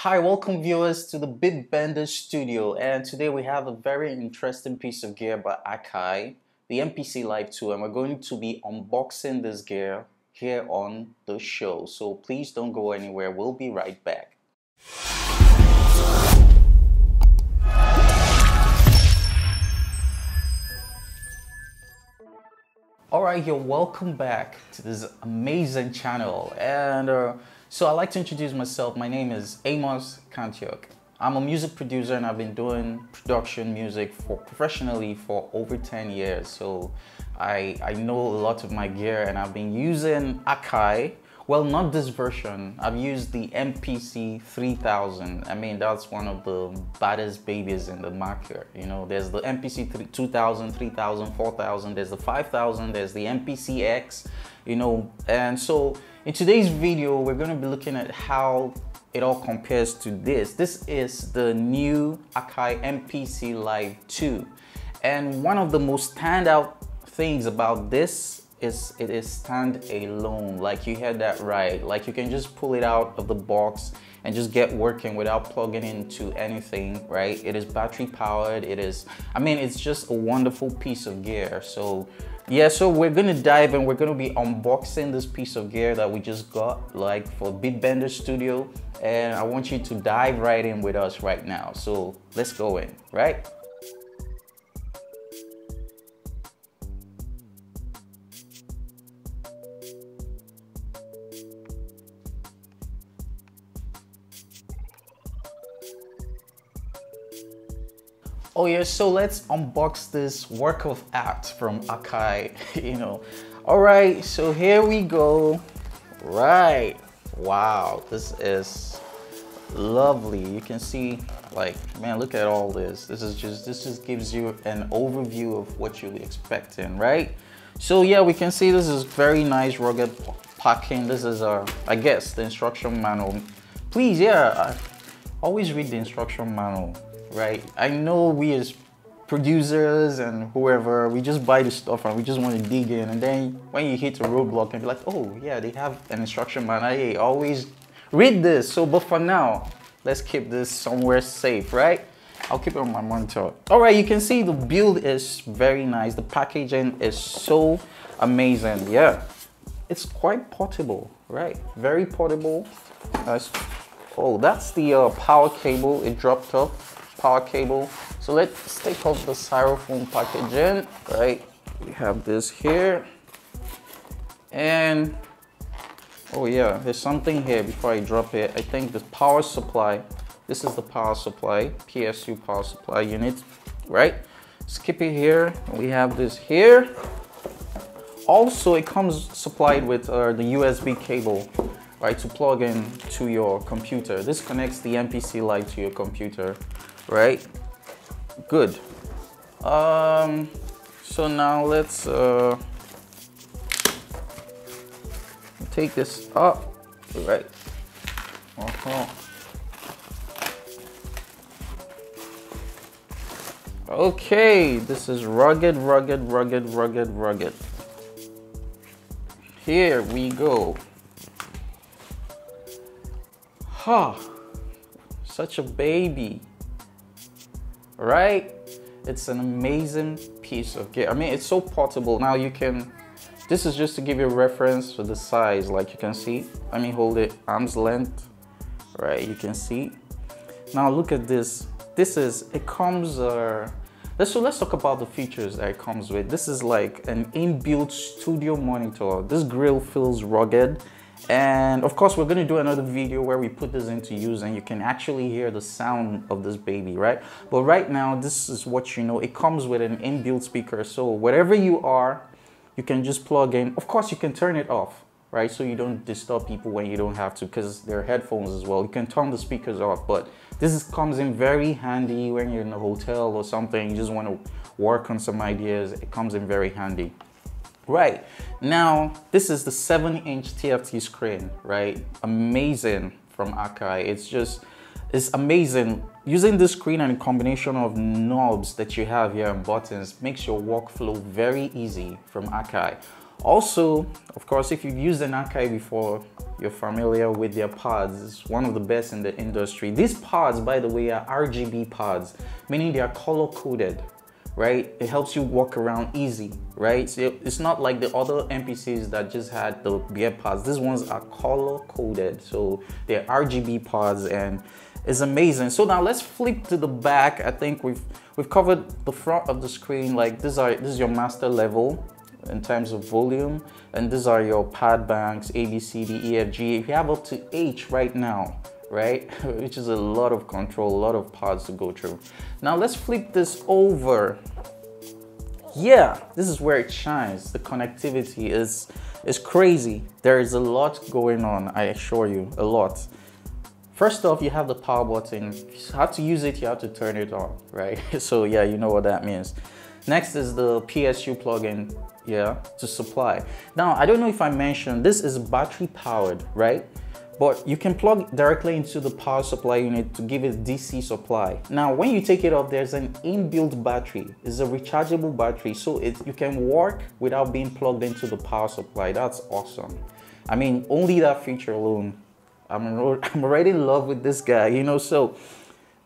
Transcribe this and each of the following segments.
Hi, welcome viewers to the Bitbender Studio and today we have a very interesting piece of gear by Akai, the MPC Live 2 and we're going to be unboxing this gear here on the show. So please don't go anywhere, we'll be right back. Alright, you're welcome back to this amazing channel and uh, so I'd like to introduce myself. My name is Amos Kantiok. I'm a music producer and I've been doing production music for professionally for over 10 years. So I, I know a lot of my gear and I've been using Akai. Well, not this version. I've used the MPC 3000. I mean, that's one of the baddest babies in the market. You know, there's the MPC 2000, 3000, 4000, there's the 5000, there's the MPC X, you know, and so in today's video, we're going to be looking at how it all compares to this. This is the new Akai MPC Live 2. And one of the most standout things about this is it is stand alone. Like you heard that right. Like you can just pull it out of the box and just get working without plugging into anything, right? It is battery powered. It is, I mean, it's just a wonderful piece of gear. So yeah, so we're gonna dive and we're gonna be unboxing this piece of gear that we just got like for Bitbender Studio. And I want you to dive right in with us right now. So let's go in, right? Oh yeah, so let's unbox this work of art from Akai, you know. All right, so here we go. Right, wow, this is lovely. You can see like, man, look at all this. This is just, this just gives you an overview of what you're expecting, right? So yeah, we can see this is very nice rugged packing. This is, uh, I guess, the instruction manual. Please, yeah, always read the instruction manual right? I know we as producers and whoever, we just buy the stuff and we just want to dig in. And then when you hit a roadblock and be like, oh yeah, they have an instruction manual. Hey, always read this. So, but for now, let's keep this somewhere safe, right? I'll keep it on my monitor. All right, you can see the build is very nice. The packaging is so amazing. Yeah, it's quite portable, right? Very portable. That's, oh, that's the uh, power cable. It dropped off power cable. So let's take off the styrofoam packaging, right? We have this here. And, oh yeah, there's something here before I drop it. I think the power supply, this is the power supply, PSU power supply unit, right? Skip it here, we have this here. Also, it comes supplied with uh, the USB cable, right, to plug in to your computer. This connects the MPC Live to your computer right? Good. Um, so now let's uh, take this up, right? Uh -huh. Okay, this is rugged, rugged, rugged, rugged, rugged. Here we go. Huh, such a baby right? It's an amazing piece of gear. I mean, it's so portable. Now you can, this is just to give you a reference for the size, like you can see. Let me hold it arm's length, right? You can see. Now look at this. This is, it comes, uh, so let's talk about the features that it comes with. This is like an inbuilt studio monitor. This grill feels rugged and of course, we're gonna do another video where we put this into use and you can actually hear the sound of this baby, right? But right now, this is what you know. It comes with an inbuilt speaker. So wherever you are, you can just plug in. Of course, you can turn it off, right? So you don't disturb people when you don't have to because they're headphones as well. You can turn the speakers off, but this is, comes in very handy when you're in a hotel or something. You just wanna work on some ideas. It comes in very handy. Right, now this is the 7 inch TFT screen, right? Amazing from Akai. It's just, it's amazing. Using this screen and combination of knobs that you have here and buttons makes your workflow very easy from Akai. Also, of course, if you've used an Akai before, you're familiar with their pods. It's one of the best in the industry. These pods, by the way, are RGB pods, meaning they are color coded, right? It helps you walk around easy, right? So it's not like the other MPCs that just had the beer pods. These ones are color coded, so they're RGB pods and it's amazing. So now let's flip to the back. I think we've we've covered the front of the screen. Like this are this is your master level in terms of volume, and these are your pad banks A, B, C, D, E, F, G. If you have up to H right now right? Which is a lot of control, a lot of parts to go through. Now let's flip this over. Yeah, this is where it shines. The connectivity is, is crazy. There is a lot going on, I assure you, a lot. First off, you have the power button. How to use it, you have to turn it on, right? So yeah, you know what that means. Next is the PSU plugin, yeah, to supply. Now, I don't know if I mentioned, this is battery powered, right? But you can plug directly into the power supply unit to give it DC supply. Now, when you take it off, there's an inbuilt battery. It's a rechargeable battery, so it, you can work without being plugged into the power supply. That's awesome. I mean, only that feature alone, I'm, I'm already in love with this guy, you know, so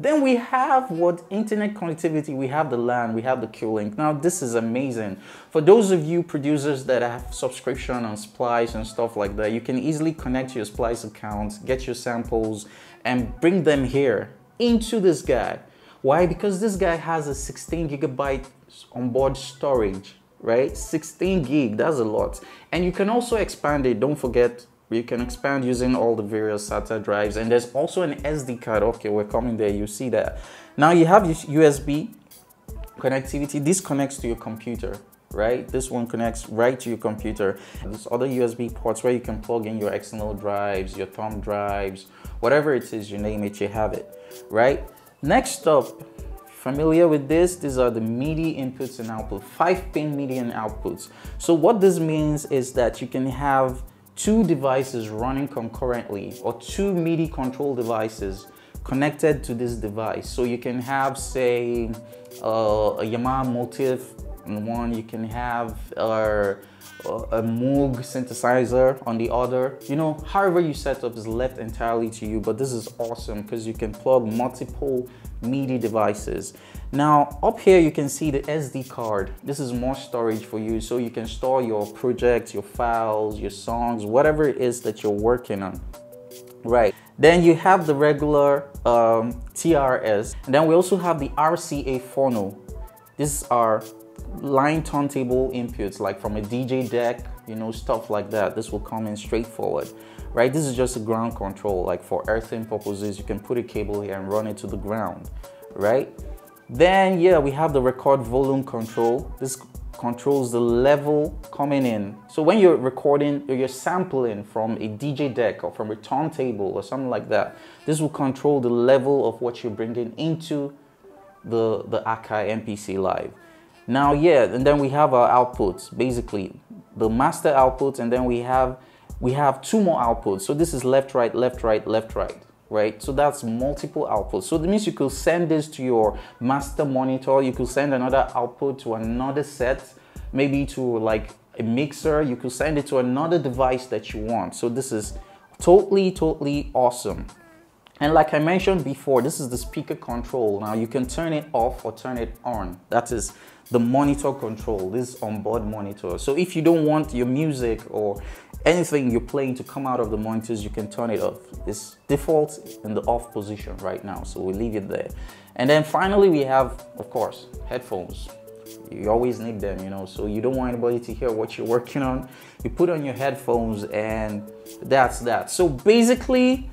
then we have what internet connectivity, we have the LAN, we have the Q-Link. Now this is amazing. For those of you producers that have subscription on Splice and stuff like that, you can easily connect your Splice account, get your samples and bring them here into this guy. Why? Because this guy has a 16 gigabyte onboard storage, right? 16 gig, that's a lot. And you can also expand it, don't forget you can expand using all the various SATA drives and there's also an SD card. Okay we're coming there. You see that. Now you have USB connectivity. This connects to your computer right? This one connects right to your computer. There's other USB ports where you can plug in your external drives your thumb drives whatever it is you name it you have it right? Next up familiar with this? These are the MIDI inputs and outputs five pin MIDI and outputs. So what this means is that you can have two devices running concurrently or two MIDI control devices connected to this device. So you can have, say, uh, a Yamaha Motif on one, you can have uh, a Moog synthesizer on the other. You know, however you set up is left entirely to you, but this is awesome because you can plug multiple MIDI devices. Now up here you can see the SD card. This is more storage for you so you can store your projects, your files, your songs, whatever it is that you're working on. Right. Then you have the regular um, TRS. And then we also have the RCA phono. These are line turntable inputs like from a DJ deck, you know, stuff like that. This will come in straightforward, right? This is just a ground control, like for earthing purposes, you can put a cable here and run it to the ground, right? Then, yeah, we have the record volume control. This controls the level coming in. So when you're recording, or you're sampling from a DJ deck or from a turntable or something like that, this will control the level of what you're bringing into the, the Akai MPC Live. Now, yeah, and then we have our outputs, basically the master output, and then we have we have two more outputs. So this is left, right, left, right, left, right right? So that's multiple outputs. So that means you could send this to your master monitor. You could send another output to another set, maybe to like a mixer. You could send it to another device that you want. So this is totally, totally awesome. And like I mentioned before, this is the speaker control. Now you can turn it off or turn it on. That is the monitor control, this onboard monitor. So if you don't want your music or anything you're playing to come out of the monitors, you can turn it off. It's default in the off position right now, so we leave it there. And then finally, we have, of course, headphones. You always need them, you know, so you don't want anybody to hear what you're working on. You put on your headphones, and that's that. So basically,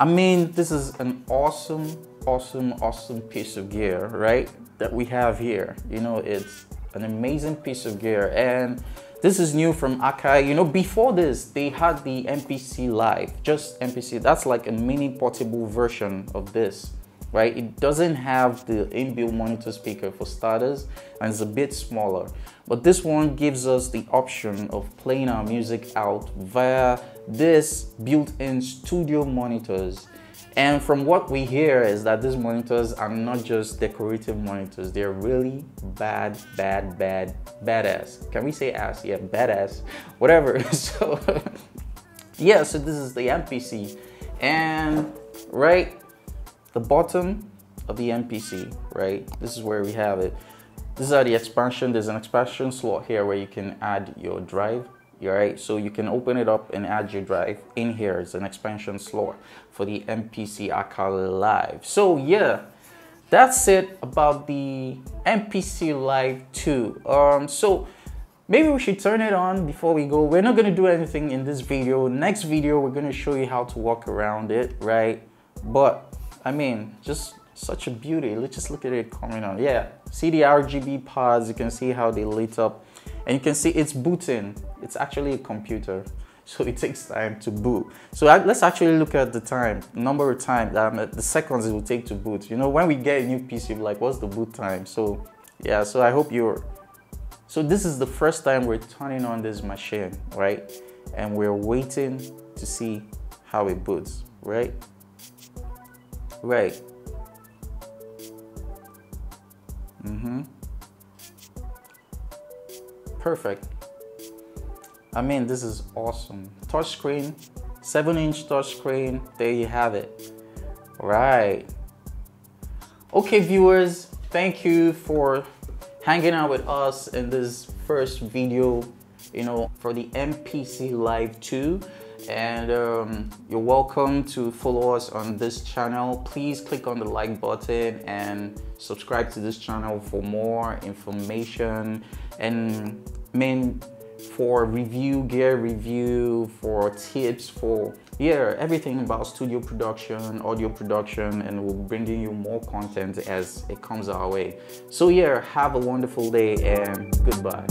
I mean, this is an awesome, awesome, awesome piece of gear, right? That we have here. You know, it's an amazing piece of gear. And this is new from Akai. You know, before this, they had the MPC Live, just MPC. That's like a mini portable version of this, right? It doesn't have the inbuilt monitor speaker for starters, and it's a bit smaller. But this one gives us the option of playing our music out via this built-in studio monitors and from what we hear is that these monitors are not just decorative monitors, they're really bad, bad, bad, badass. Can we say ass? Yeah, badass, whatever. so, yeah, so this is the MPC. And right, the bottom of the MPC, right? This is where we have it. This is the expansion. There's an expansion slot here where you can add your drive. Right, so you can open it up and add your drive in here. It's an expansion slot for the MPC Akali Live. So yeah, that's it about the MPC Live 2. Um, so maybe we should turn it on before we go. We're not gonna do anything in this video. Next video, we're gonna show you how to walk around it, right? But I mean, just such a beauty. Let's just look at it coming on. Yeah, see the RGB pods. You can see how they lit up. And you can see it's booting. It's actually a computer. So it takes time to boot. So let's actually look at the time, number of times, um, the seconds it will take to boot. You know, when we get a new PC, we're like, what's the boot time? So yeah, so I hope you're, so this is the first time we're turning on this machine, right? And we're waiting to see how it boots, right? Right. Mm-hmm. Perfect. I mean, this is awesome. Touchscreen, 7-inch touchscreen. There you have it. Right. Okay, viewers, thank you for hanging out with us in this first video, you know, for the MPC Live 2 and um, you're welcome to follow us on this channel. Please click on the like button and subscribe to this channel for more information and main for review, gear review, for tips, for yeah, everything about studio production, audio production, and we'll bringing you more content as it comes our way. So yeah, have a wonderful day and goodbye.